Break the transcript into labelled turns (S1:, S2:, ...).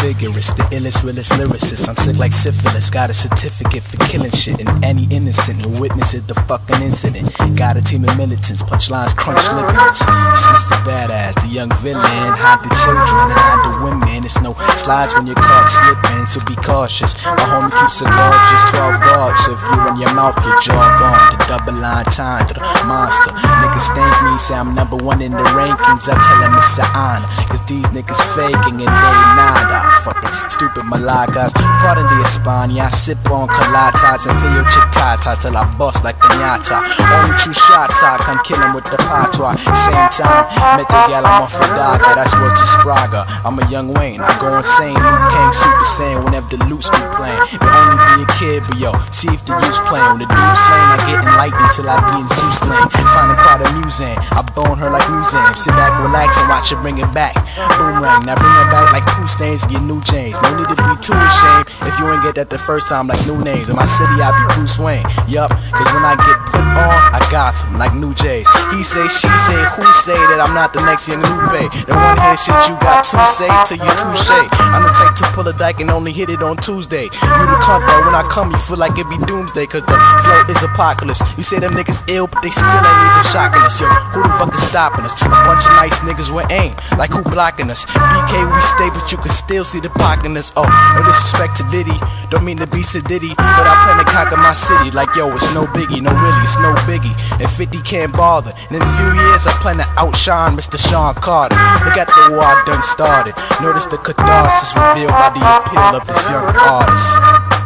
S1: vigorous, the illest, realest lyricist. I'm sick like syphilis. Got a certificate for killing shit, and any innocent who witnesses the fucking incident. Got a team of militants, punchlines, crunch ligaments. It's Mr. Badass, the young villain. Hide the children and hide the women. It's no slides when you're caught slipping, so be cautious. My homie keeps a gorgeous 12 gauge. So if you run your mouth, your jaw gone. The double line time to the monster. Niggas thank me, say I'm number one in the rankings. I tell them it's an cause these niggas faking and they nada. Ah, Fucking stupid malagas. Pardon the España, I sip on coladas and feel your chick tatas till I bust like pinata. Only true shots talk, I'm killing with the patois. Same time, met the gal, I'm a dagger, that's what you spraga. I'm a young Wayne, I go insane. Luke King, Super Saiyan whenever the loops be playing. A see if the youth's playing. When the dude's slain, I get enlightened till I be in Zeus lane. Find it quite amusing, I bone her like museum. Sit back, relax, and watch her bring it back. Boomerang, now bring it back like poo stains, get new chains. No need to be too ashamed if you ain't get that the first time like new names. In my city, I be Bruce Wayne. Yup, cause when I get put on, I got them like new Jays. He say, she say, who say that I'm not the next young Lupe? The one here shit you got to say till you touche. I'm the type to pull a dyke and only hit it on Tuesday. You the cunt that when I come, you feel like it be doomsday, cause the flow is apocalypse. You say them niggas ill, but they still ain't even shocking us. Yo, who the fuck is stopping us? A bunch of nice niggas with aim, like who blocking us? BK, we stay, but you can still see the pocket in us. Oh, no disrespect to Diddy, don't mean to be sedity, but I plan to conquer my city. Like yo, it's no biggie, no really, it's no biggie. And 50 can't bother. And in a few years, I plan to outshine Mr. Sean Carter. Look at the war I done started. Notice the catharsis revealed by the appeal of this young artist.